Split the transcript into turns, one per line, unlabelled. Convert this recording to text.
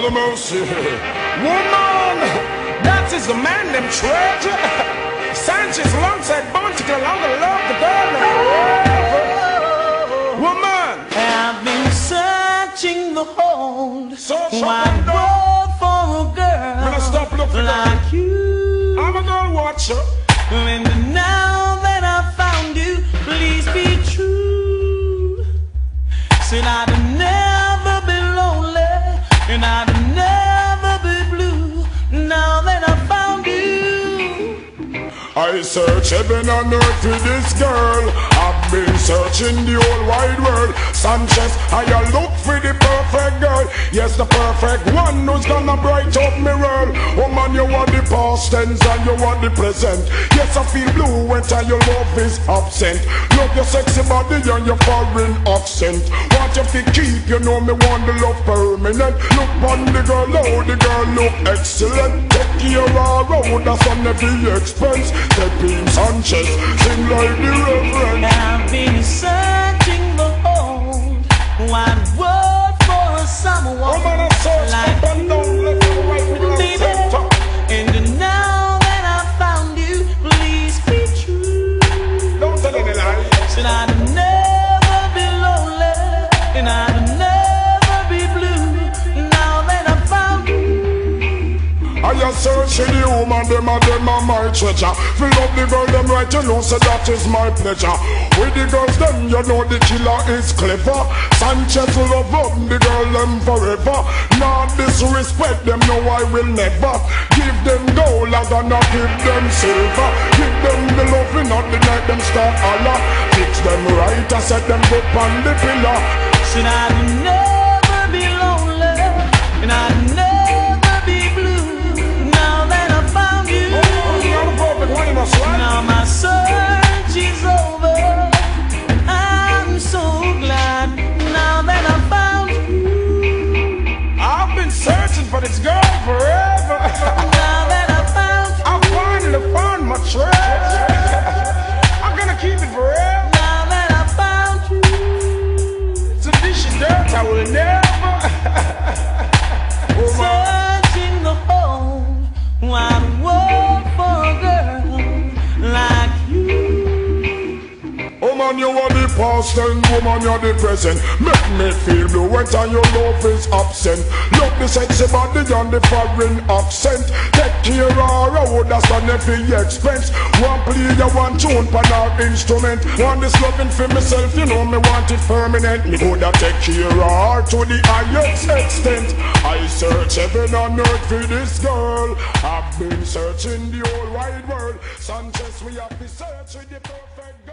Mercy. Woman, that is the man, them treasure. Sanchez alongside Bounty, along the love the girl. Woman,
I've been searching the whole
So, so
wide world for a girl
When I stop looking
like you.
I'm a girl watcher.
And now I
search heaven and earth for this girl. I've been searching the whole wide world. Sanchez, I look for the perfect girl. Yes, the perfect one who's gonna bright up my world. Woman, you want the past tense and you want the present. Yes, I feel blue when your love is absent. Love your sexy body and your foreign accent. Want you to keep, you know me want the love permanent. Look on the girl, oh the girl look excellent. Take her road, that's on every expense. Stepping Sanchez, sing like the reverend.
I've been searching
I a search for the woman, them a them a my treasure. Fill up the girl, them right, you know, so that is my pleasure. With the girls, them, you know, the killer is clever. Sanchez love up the girl, them forever. Not disrespect them, no, I will never. Give them gold, I'm gonna give them silver. Give them the loving, not the night them start Allah. Fix them right, I set them up on the pillar.
I'd never be
past woman, you're the present. Make me feel blue when your love is absent. Love the sexy body and the foreign accent. Take care of her, oh, that's on every expense. One play, you want tune pan our instrument. Want this loving for myself, you know me want it permanent. Me coulda take care of her to the highest extent. I search heaven and earth for this girl. I've been searching the whole wide world. Sanchez, we have to search for the perfect girl.